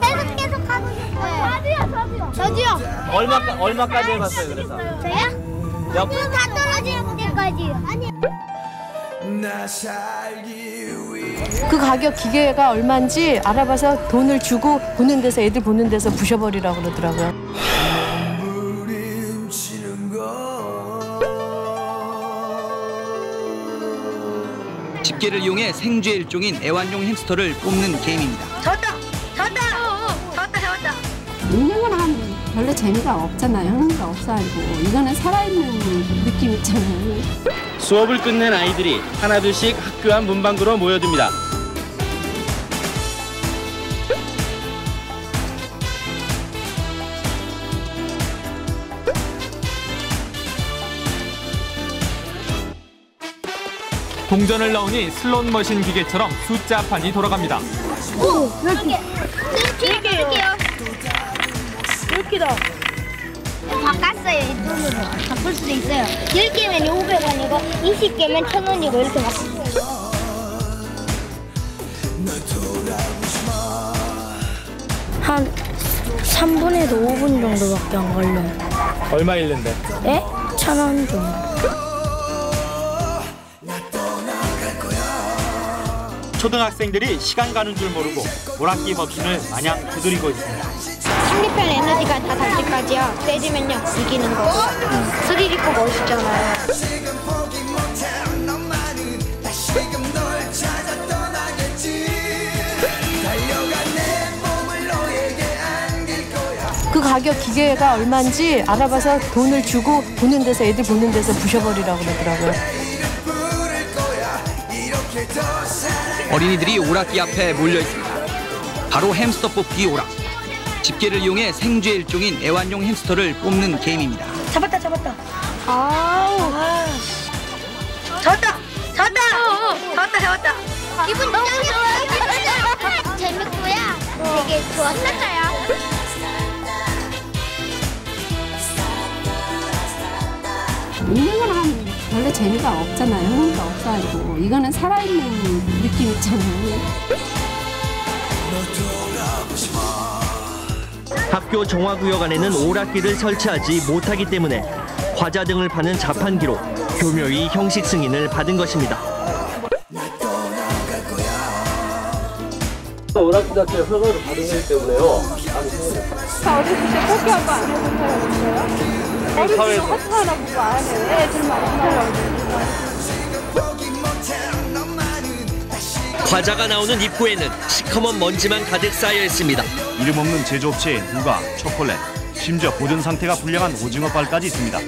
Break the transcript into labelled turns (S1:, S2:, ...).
S1: 계속 계속 하고 싶어요. 저도요, 저도요.
S2: 얼마 얼마까지 해봤어요 그래서?
S1: 저요?
S2: 몇
S1: 지금 다 떨어지는. 아니.
S3: 그 가격 기계가 얼마인지 알아봐서 돈을 주고 보는 데서 애들 보는 데서 부셔버리라고 그러더라고요.
S4: 집게를 이용해 생쥐 일종인 애완용 햄스터를 뽑는 게임입니다.
S3: 인형은 한 별로 재미가 없잖아요. 흥미가 없어가지고 이거는 살아있는 느낌 있잖아요.
S2: 수업을 끝낸 아이들이 하나둘씩 학교 앞 문방구로 모여듭니다.
S5: 동전을 넣으니 슬롯 머신 기계처럼 숫자판이 돌아갑니다.
S1: 이렇게요. 이렇게다. 바꿨어요, 이 돈으로. 바꿀 수도 있어요. 10개면 500원이고, 20개면 1000원이고, 이렇게 바꿨어요.
S6: 한 3분에서 5분 정도밖에 안 걸려요.
S2: 얼마 잃는데?
S6: 예? 천원 정도.
S2: 초등학생들이 시간 가는 줄 모르고 오락기 버튼을 마냥 두드리고 있습니다.
S1: 상대편 에너지가 다달 때까지요. 때리면요, 이기는 거고. 스릴 있고 멋있잖아요.
S3: 그 가격 기계가 얼마인지 알아봐서 돈을 주고 보는 데서 애들 보는 데서 부셔버리라고 그러더라고요.
S4: 어린이들이 오락기 앞에 몰려 있습니다. 바로 햄스터 뽑기 오락. 집게를 이용해 생쥐 일종인 애완용 햄스터를 뽑는 게임입니다.
S6: 잡았다, 잡았다. 아우. 잡았다, 잡았다. 잡았다, 잡았다.
S1: 기분 너무 좋아요. 재밌고요. 되게 좋았어요.
S3: 별로 재미가 없잖아요. 흥미가 없어가지고 이거는 살아있는 느낌 있잖아요.
S7: 학교 정화구역 안에는 오락기를 설치하지 못하기 때문에 과자 등을 파는 자판기로 교묘히 형식 승인을 받은 것입니다.
S2: 오락기 자체에 허가를 받은 거기 때문에요. 사 회에서
S7: 과자가 나오는 입구에는 시커먼 먼지만 가득 쌓여 있습니다.
S8: 이름 없는 제조업체에 누가 초콜릿, 심지어 보존 상태가 불량한 오징어빨까지 있습니다.